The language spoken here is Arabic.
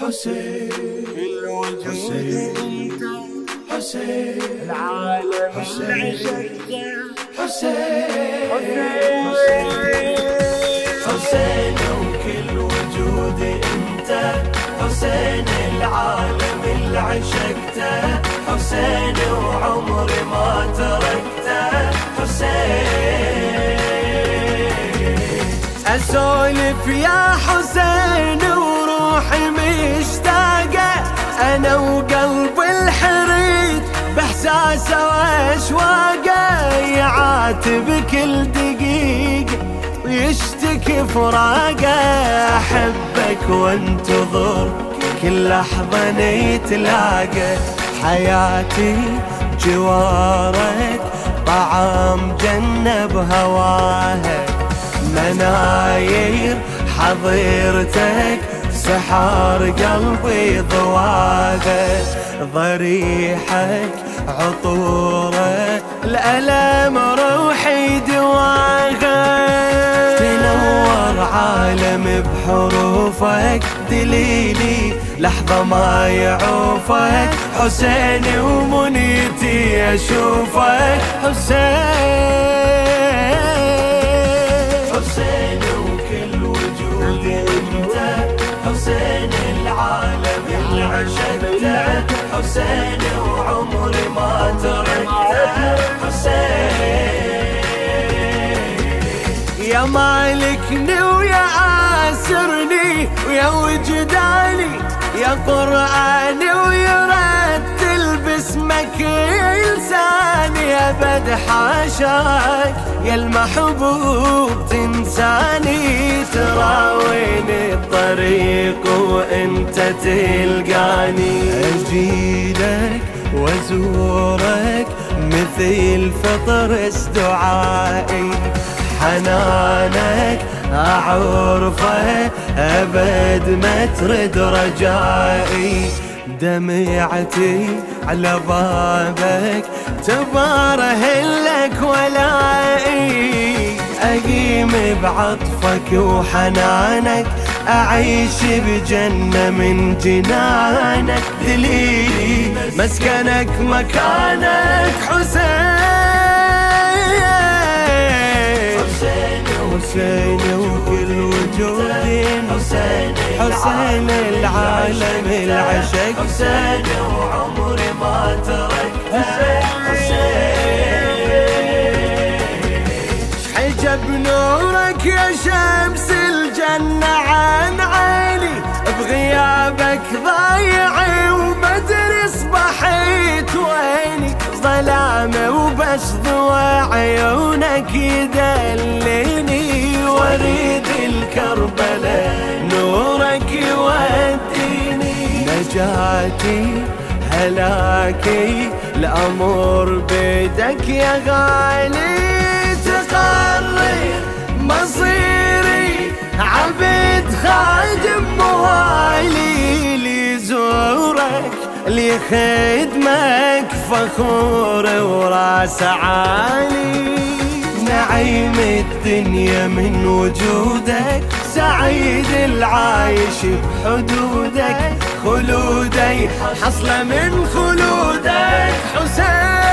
حسين الوجود حسين العالم حسين حسين حسين وكل وجودي انت حسين العالم اللي عشقته حسين وعمري ما تركته حسين اسولف يا حسين وروحي مشتاقة أنا وقلب الحريد باحساسه واشواقه يعاتب كل دقيقه ويشتكي فراقة أحبك وانتظر كل لحظة نتلاقى. حياتي جوارك طعام جنة بهواها مناير حضيرتك سحار قلبي ضواغه ضريحك عطوره الألم روحي دواغه تنور عالم بحروفك دليلي لحظة ما يعوفك. حسين ومنيتي أشوفك. حسين عشقته حسين وعمري ما تركته حسين. يا مالكني ويا آسرني ويا وجداني يا قرآني أبد حاشاك يا المحبوب تنساني تراويني الطريق وإنت تلقاني. أجيلك وأزورك مثل فطر دعائي حنانك أعرفه أبد ما ترد رجائي. دمعتي على بابك تبارة لك ولائي. أقيم بعطفك وحنانك أعيش بجنة من جنانك. دليلي مسكنك مكانك حسين حسين وكل وجودي حسين حسين العالم العشق. حسين وعمري ما تركته. حسين. حجب نورك يا شمس الجنة. ظلامة وبس ضوى عيونك يدليني واريد الكربلة نورك يوديني. نجاتي هلاكي الأمر بيدك يا غالي. لزورك لخدمك فخور وراس عالي. نعيم الدنيا من وجودك سعيد العايش بحدودك. خلودي حصله من خلودك حسين